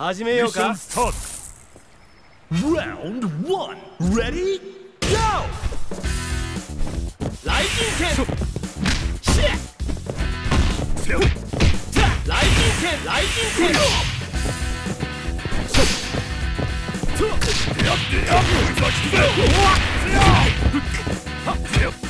始めようか。Round 1 Ready? Go! 雷神剣シェ雷神剣雷神剣やってやっ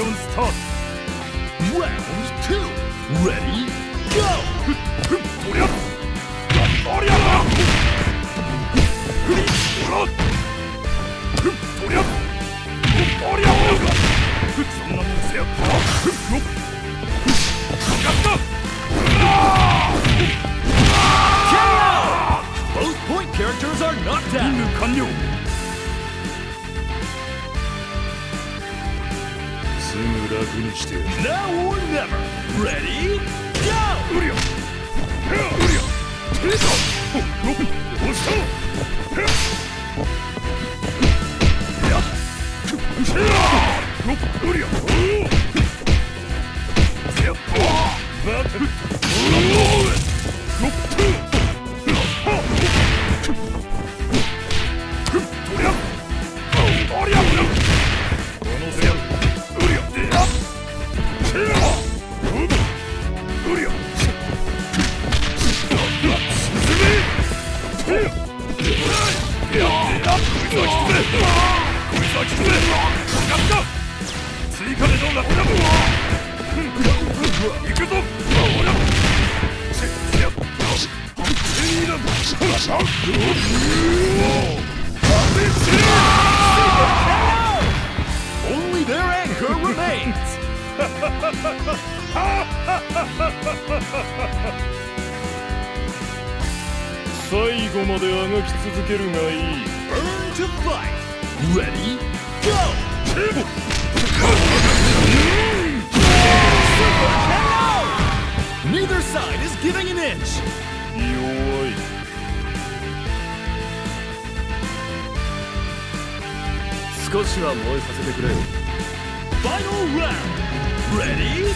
ミッションスタート Round 2 Ready? Go! とりゃとりゃすぐ楽にして。Now or never. Ready? Go! うりゃうりゃてさほっどうしたやっくしゃうりゃおやっバト Only their anchor remains 最後まであがき続けるがいい Burn to fight Ready? Go! Neither side is giving an inch 少しは燃えさせてくれファイナルラウンドレディー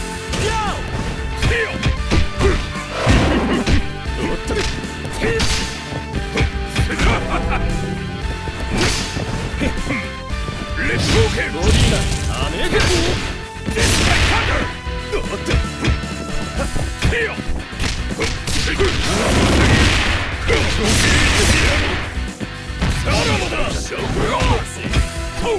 ゴーレッツゴーケンボディーがアメリカ草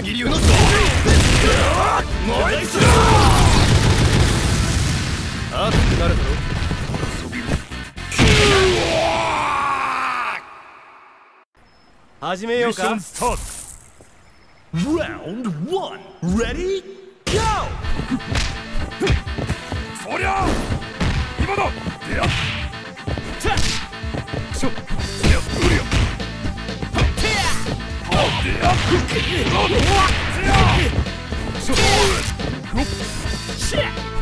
薙流のドー燃えつ熱くなるだろ。始めようか。ミッションスタート Round 1 Ready? Go! そりゃ今だっタしょせやうりゃ。あでやっせやしょ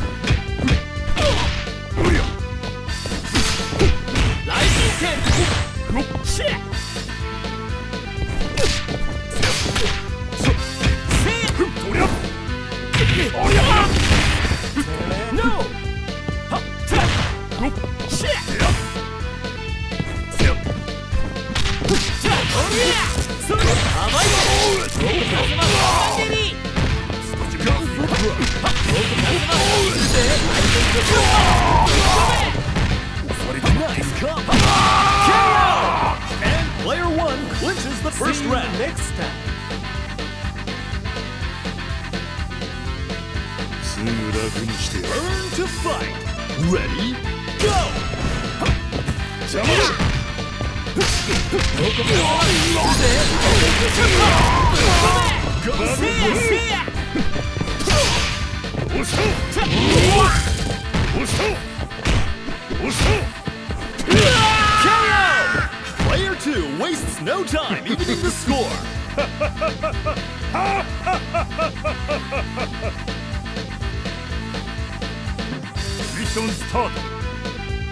first round. Next time. Turn to fight. Ready? Go! 邪魔だ押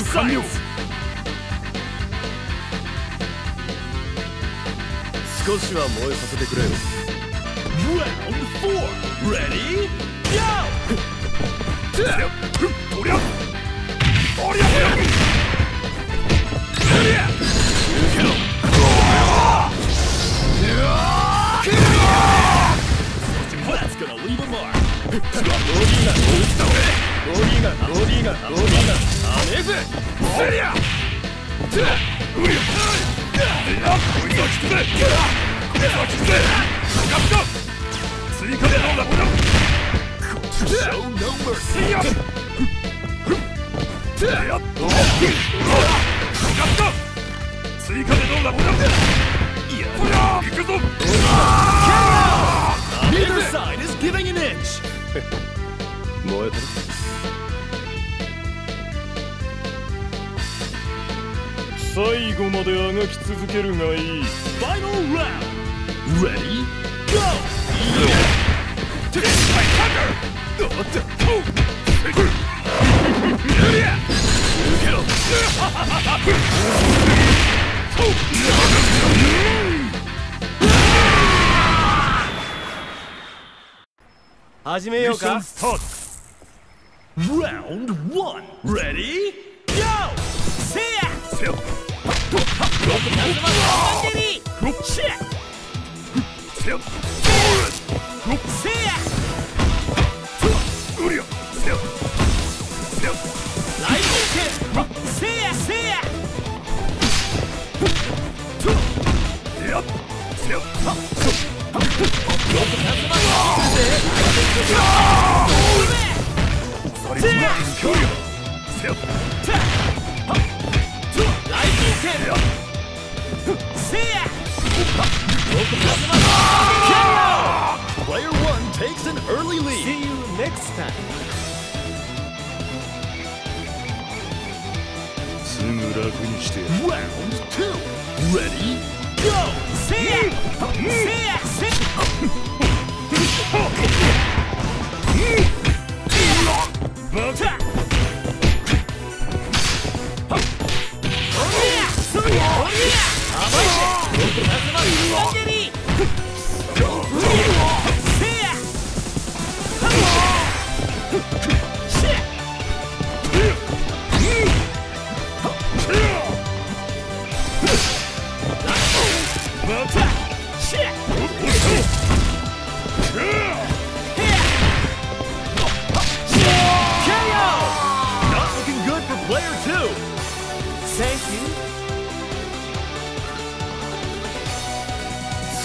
their sights. 少しは燃えさせてくれよ Round 4 Ready? Go! Neither side is giving an inch 燃えてる最後まであがき続けるがいい Final round Ready? Go! 始めようかスタートシェせやせやうり Player 1 takes an early lead See you next time すぐ楽にしてやる Round 2 Ready? Go! せやせやせバ 言い訳で。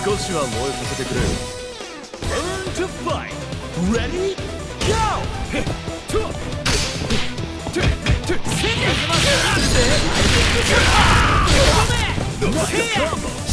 少しは燃えさせてくれよ Burn to fight Ready? Go! Nice combo.